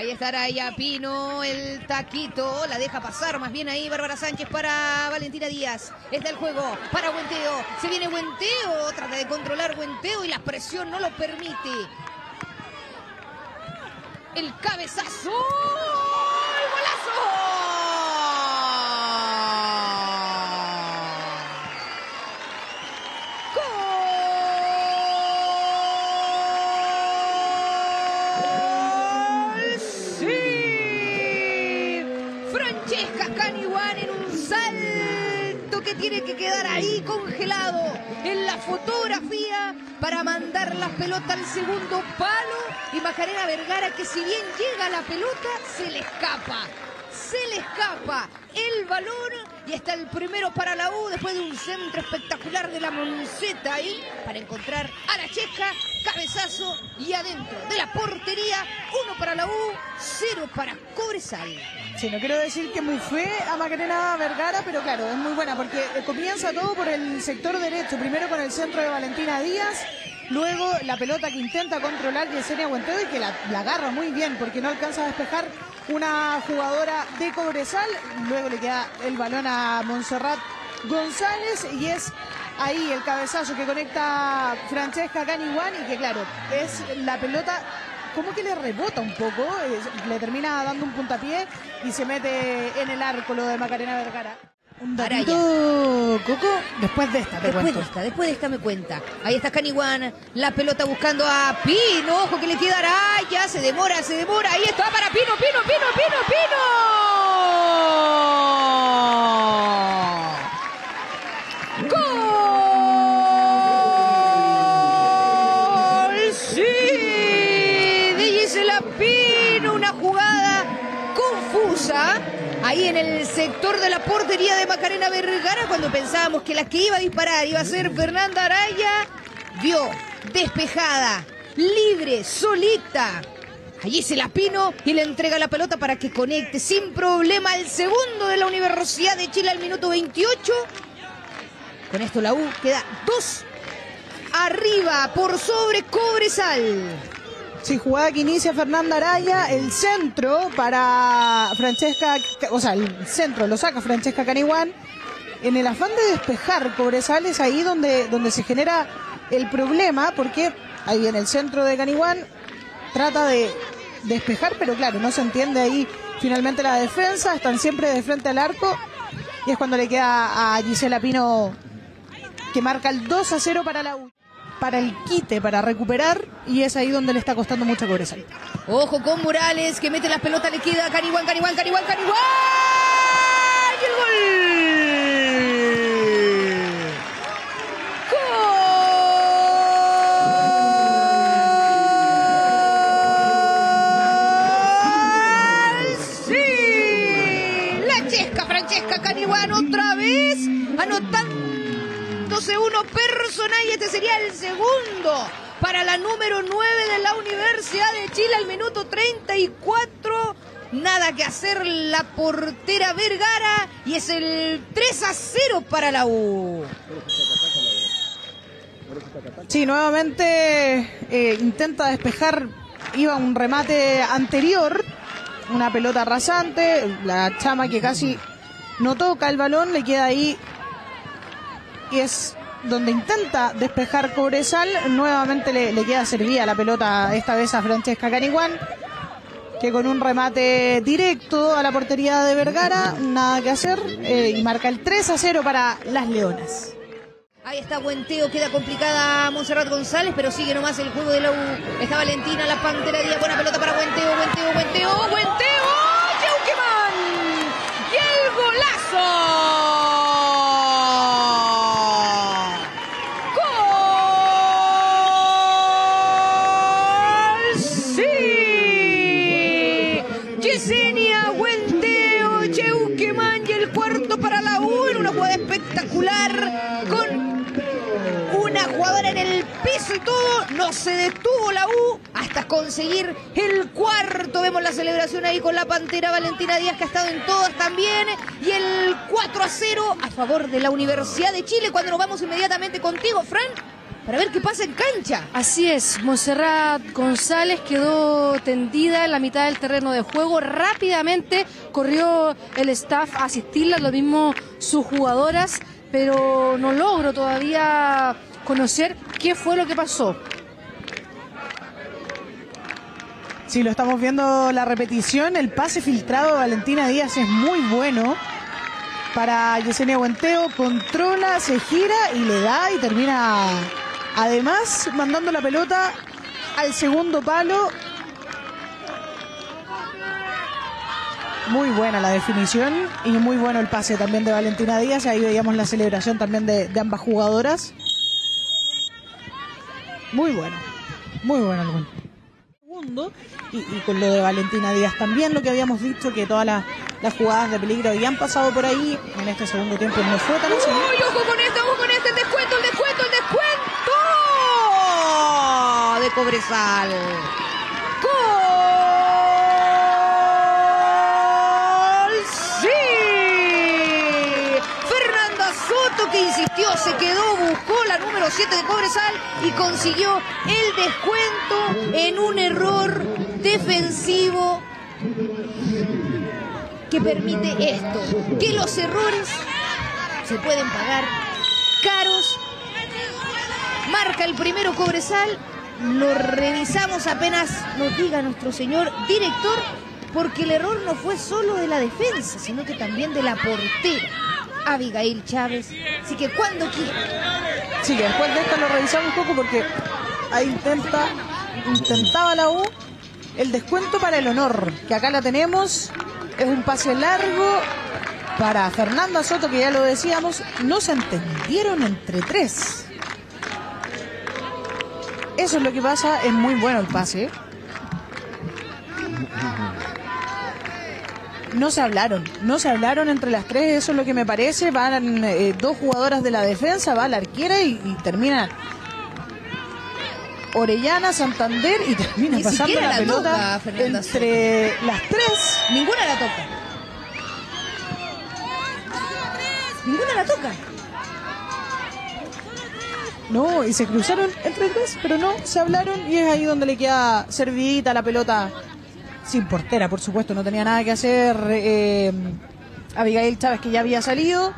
Ahí estará ya Pino, el taquito, la deja pasar más bien ahí Bárbara Sánchez para Valentina Díaz. Está el juego para Buenteo, se viene Buenteo, trata de controlar Buenteo y la presión no lo permite. El cabezazo, ¡el ¡Gol! ¡Sí! Francesca Caniguan en un que tiene que quedar ahí congelado en la fotografía para mandar la pelota al segundo palo y Macarena Vergara que si bien llega la pelota se le escapa. Se le escapa el balón y está el primero para la U después de un centro espectacular de la Monceta ahí para encontrar a la checa, cabezazo y adentro de la portería, uno para la U, cero para Cobresal. Sí, no quiero decir que muy fue a Macarena Vergara, pero claro, es muy buena porque comienza todo por el sector derecho, primero con el centro de Valentina Díaz, luego la pelota que intenta controlar Yesenia Buenteo y que la, agarra muy bien porque no alcanza a despejar una jugadora de Cobresal, luego le queda el balón a Montserrat González y es ahí el cabezazo que conecta Francesca Caniguan y que claro, es la pelota como que le rebota un poco, le termina dando un puntapié y se mete en el arco lo de Macarena Vergara. Un datito, Coco, después de esta, te Después de esta, después de esta me cuenta. Ahí está Caniguan, la pelota buscando a Pino, ojo que le queda Araya, se demora, se demora, ahí está para Pino, Pino, Pino, Pino, Pino. Ahí en el sector de la portería de Macarena Vergara, cuando pensábamos que la que iba a disparar iba a ser Fernanda Araya, vio despejada, libre, solita. Allí se la pino y le entrega la pelota para que conecte sin problema el segundo de la Universidad de Chile al minuto 28. Con esto la U queda dos arriba por sobre Cobresal. Sí, jugada que inicia Fernanda Araya, el centro para Francesca, o sea, el centro lo saca Francesca Caniguán. En el afán de despejar Cobresal es ahí donde, donde se genera el problema, porque ahí en el centro de Caniguán trata de despejar, pero claro, no se entiende ahí finalmente la defensa, están siempre de frente al arco, y es cuando le queda a Gisela Pino que marca el 2 a 0 para la U. Para el quite, para recuperar, y es ahí donde le está costando mucho Cobresal. Ojo con Morales, que mete las pelotas, le queda a Caniwan, Caniwan, Caniwan. ¡Y el gol! ¡Gol! ¡Sí! La chesca Francesca Caniwan otra vez anotándose uno personal y este sería el segundo para la número 9 de la Universidad de Chile al minuto 34. Nada que hacer la portera Vergara y es el 3 a 0 para la U. Sí, nuevamente eh, intenta despejar, iba un remate anterior, una pelota rasante, la chama que casi no toca el balón, le queda ahí y es donde intenta despejar Cobresal, nuevamente le, le queda servida la pelota esta vez a Francesca Caniguán, que con un remate directo a la portería de Vergara, nada que hacer, eh, y marca el 3 a 0 para las Leonas. Ahí está Buenteo, queda complicada Monserrat González, pero sigue nomás el juego de la U. Está Valentina, la Pantera buena pelota para Buenteo, Buenteo, Buenteo, Buenteo, todo, no se detuvo la U hasta conseguir el cuarto. Vemos la celebración ahí con la Pantera Valentina Díaz que ha estado en todas también. Y el 4 a 0 a favor de la Universidad de Chile cuando nos vamos inmediatamente contigo, Fran, para ver qué pasa en cancha. Así es, Monserrat González quedó tendida en la mitad del terreno de juego. Rápidamente corrió el staff a asistirla, lo mismo sus jugadoras, pero no logro todavía conocer qué fue lo que pasó. Sí, lo estamos viendo la repetición. El pase filtrado de Valentina Díaz es muy bueno para Yesenia Buenteo. Controla, se gira y le da y termina además mandando la pelota al segundo palo. Muy buena la definición y muy bueno el pase también de Valentina Díaz. Ahí veíamos la celebración también de, de ambas jugadoras. Muy bueno, muy bueno el gol. Segundo, y, y con lo de Valentina Díaz también, lo que habíamos dicho, que todas las, las jugadas de peligro habían pasado por ahí. En este segundo tiempo no fue tan así. ¡Uy, ojo con este, ojo con este! ¡El descuento, el descuento, el descuento! De Cobresal. ¡Gol! Que insistió, se quedó, buscó la número 7 de Cobresal y consiguió el descuento en un error defensivo que permite esto, que los errores se pueden pagar caros. Marca el primero Cobresal, lo revisamos apenas nos diga nuestro señor director, porque el error no fue solo de la defensa, sino que también de la portera, Abigail Chávez. Así que cuando quiera. Sí, que después de esta lo revisamos un poco porque ahí intenta, intentaba la U el descuento para el honor, que acá la tenemos. Es un pase largo para Fernanda Soto, que ya lo decíamos, no se entendieron entre tres. Eso es lo que pasa, es muy bueno el pase. No se hablaron, no se hablaron entre las tres, eso es lo que me parece. Van eh, dos jugadoras de la defensa, va la arquera y, y termina Orellana, Santander y termina Ni pasando la, la pelota toca entre las tres. Ninguna la toca. Ninguna la toca. No, y se cruzaron entre tres, pero no, se hablaron y es ahí donde le queda servidita la pelota sin portera, por supuesto, no tenía nada que hacer eh, Abigail Chávez que ya había salido.